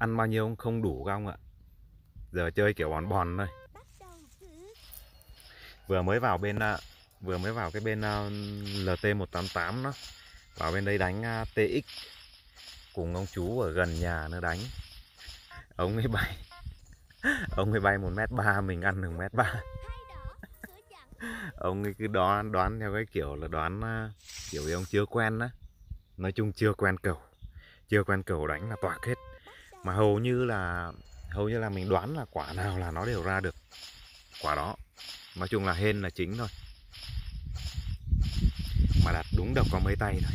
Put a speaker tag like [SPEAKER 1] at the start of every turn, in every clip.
[SPEAKER 1] ăn bao nhiêu cũng không đủ các ông ạ. Giờ chơi kiểu bòn bòn thôi. Vừa mới vào bên à, vừa mới vào cái bên à, LT 188 đó. Vào bên đây đánh à, TX cùng ông chú ở gần nhà nó đánh. Ông ấy bay ông ấy bay một mét ba mình ăn được mét ba. Ông ấy cứ đoán đoán theo cái kiểu là đoán kiểu ông chưa quen á, nói chung chưa quen cầu. Chưa quen cầu đánh là toạc hết mà hầu như là hầu như là mình đoán là quả nào là nó đều ra được quả đó. Nói chung là hên là chính thôi. Mà đặt đúng độc có mấy tay thôi.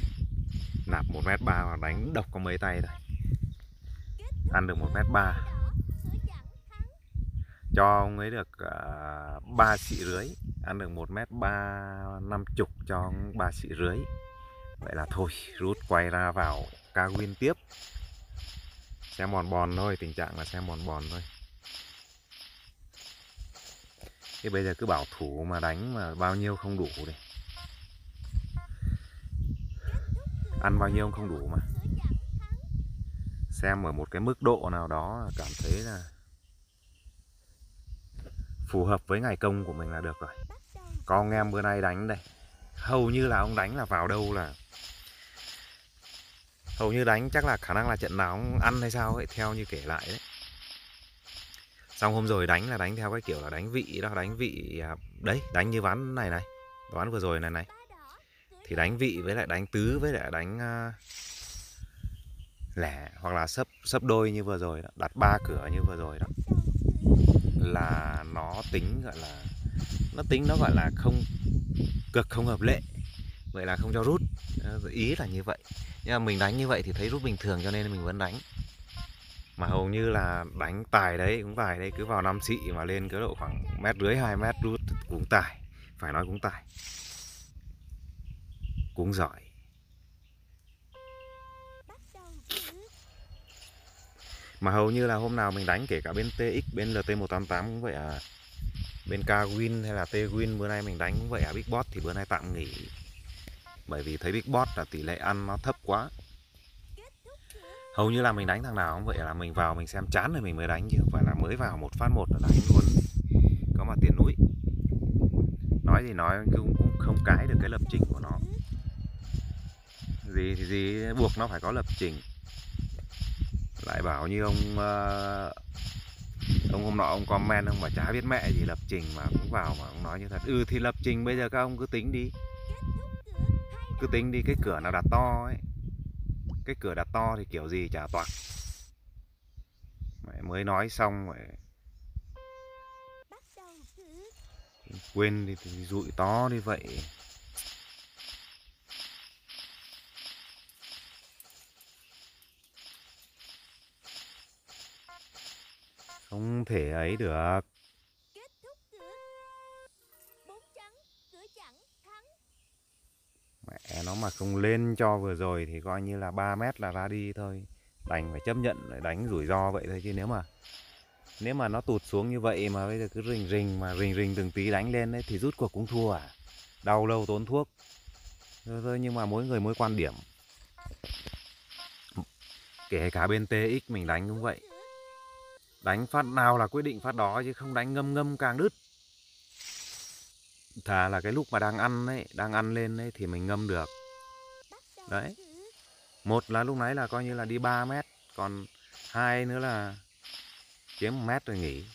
[SPEAKER 1] Nạp một mét ba và đánh độc có mấy tay thôi. Ăn được một mét ba. Cho ông ấy được uh, ba xị rưỡi ăn được một mét ba năm chục cho ba xị rưỡi vậy là thôi rút quay ra vào ca win tiếp xem bòn bòn thôi, tình trạng là xem bòn bòn thôi. Thế bây giờ cứ bảo thủ mà đánh mà bao nhiêu không đủ đi. Ăn bao nhiêu không đủ mà. Xem ở một cái mức độ nào đó cảm thấy là phù hợp với ngày công của mình là được rồi. Con em bữa nay đánh đây. Hầu như là ông đánh là vào đâu là hầu như đánh chắc là khả năng là trận nào cũng ăn hay sao ấy theo như kể lại đấy. Xong hôm rồi đánh là đánh theo cái kiểu là đánh vị đó đánh vị à, đấy đánh như ván này này ván vừa rồi này này. Thì đánh vị với lại đánh tứ với lại đánh uh, lẻ hoặc là sấp sấp đôi như vừa rồi đó đặt ba cửa như vừa rồi đó. Là nó tính gọi là nó tính nó gọi là không cực không hợp lệ vậy là không cho rút. Ờ, ý là như vậy. Nhưng mà mình đánh như vậy thì thấy rút bình thường cho nên mình vẫn đánh. Mà hầu như là đánh tài đấy, cũng tài đấy, cứ vào năm xị mà lên cái độ khoảng mét rưỡi, hai mét rút cũng tài. Phải nói cũng tài. Cũng giỏi. Mà hầu như là hôm nào mình đánh kể cả bên TX bên LT188 cũng vậy à. Bên Kwin hay là T-Win bữa nay mình đánh cũng vậy à. Big Boss thì bữa nay tạm nghỉ bởi vì thấy Big Boss là tỷ lệ ăn nó thấp quá. Hầu như là mình đánh thằng nào cũng vậy là mình vào mình xem chán rồi mình mới đánh chứ không phải là mới vào một phát một là đánh luôn. Có mà tiền núi. Nói thì nói cũng, cũng không cái được cái lập trình của nó. Gì thì gì buộc nó phải có lập trình. Lại bảo như ông ờ, ông hôm nọ ông comment ông mà chả biết mẹ gì lập trình mà cũng vào mà ông nói như thật. Ừ thì lập trình bây giờ các ông cứ tính đi cứ tính đi, cái cửa nào đặt to ấy. Cái cửa đặt to thì kiểu gì chả toạc. Mẹ mới nói xong rồi quên đi, thì rụi to đi vậy. Không thể ấy được. Nó mà không lên cho vừa rồi thì coi như là 3 mét là ra đi thôi. Đành phải chấp nhận để đánh rủi ro vậy thôi chứ nếu mà nếu mà nó tụt xuống như vậy mà bây giờ cứ rình rình mà rình rình từng tí đánh lên đấy thì rút cuộc cũng thua à? Đau lâu tốn thuốc. Thôi nhưng mà mỗi người mỗi quan điểm. Kể cả bên TX mình đánh cũng vậy. Đánh phát nào là quyết định phát đó chứ không đánh ngâm ngâm càng đứt. Thà là cái lúc mà đang ăn ấy, đang ăn lên ấy thì mình ngâm được đấy. Một là lúc nãy là coi như là đi 3 mét còn hai nữa là kiếm một mét rồi nghỉ.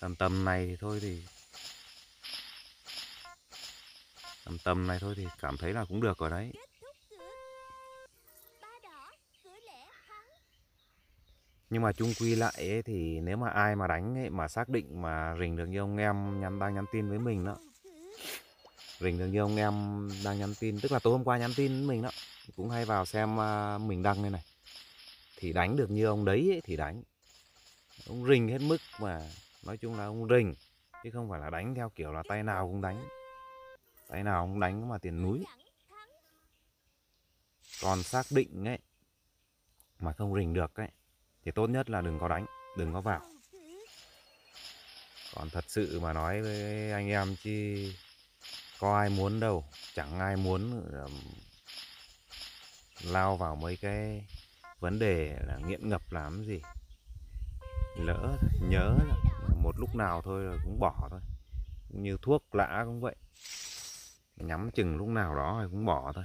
[SPEAKER 1] Tầm tầm này thì thôi thì tầm tầm này thôi thì cảm thấy là cũng được rồi đấy. Nhưng mà chung quy lại ấy, thì nếu mà ai mà đánh ấy, mà xác định mà rình được như ông em nhắn đang nhắn tin với mình đó rình được như ông em đang nhắn tin tức là tối hôm qua nhắn tin mình đó cũng hay vào xem à, mình đăng đây này. Thì đánh được như ông đấy ấy, thì đánh. Ông rình hết mức mà nói chung là ông rình chứ không phải là đánh theo kiểu là tay nào cũng đánh. Tay nào cũng đánh mà tiền núi. Còn xác định ấy mà không rình được ấy thì tốt nhất là đừng có đánh đừng có vào. Còn thật sự mà nói với anh em chi có ai muốn đâu, chẳng ai muốn lao vào mấy cái vấn đề là nghiện ngập làm gì. Lỡ nhớ một lúc nào thôi là cũng bỏ thôi như thuốc lã cũng vậy. Nhắm chừng lúc nào đó thì cũng bỏ thôi.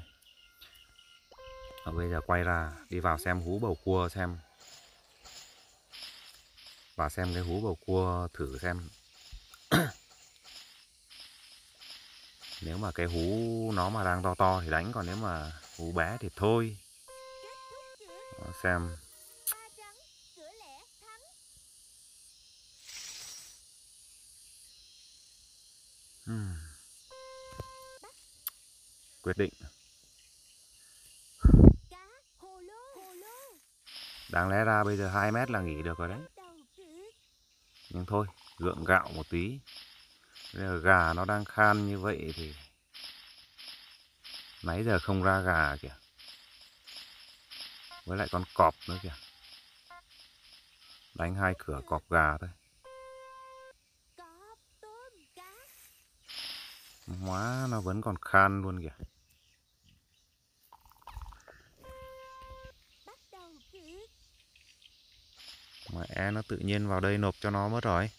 [SPEAKER 1] Và bây giờ quay ra, đi vào xem hú bầu cua xem. Và xem cái hú bầu cua thử xem. nếu mà cái hú nó mà đang to to thì đánh còn nếu mà hú bé thì thôi. Đó, xem. Hmm. quyết định. Đáng lẽ ra bây giờ 2 mét là nghỉ được rồi đấy. Nhưng thôi gượng gạo một tí bây giờ gà nó đang khan như vậy thì nãy giờ không ra gà kìa. Với lại con cọp nữa kìa. Đánh hai cửa cọp gà thôi.
[SPEAKER 2] Hóa
[SPEAKER 1] má nó vẫn còn khan luôn kìa. Mẹ nó tự nhiên vào đây nộp cho nó mất rồi.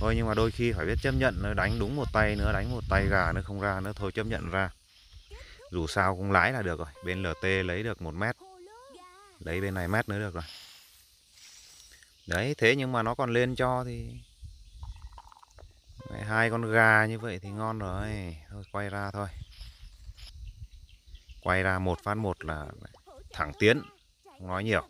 [SPEAKER 1] Thôi nhưng mà đôi khi phải biết chấp nhận, nó đánh đúng một tay nữa, đánh một tay gà nó không ra nữa, thôi chấp nhận ra. Dù sao cũng lái là được rồi, bên LT lấy được một mét. Lấy bên này mét nữa được rồi. Đấy, thế nhưng mà nó còn lên cho thì hai con gà như vậy thì ngon rồi. Thôi, quay ra thôi. Quay ra một phát một là thẳng tiến, không nói nhiều.